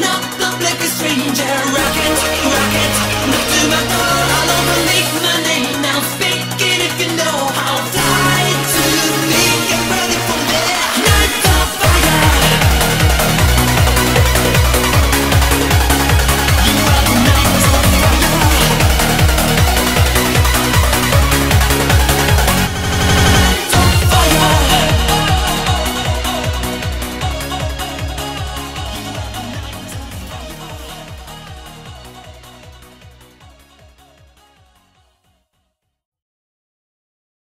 Not the blackest stranger racket.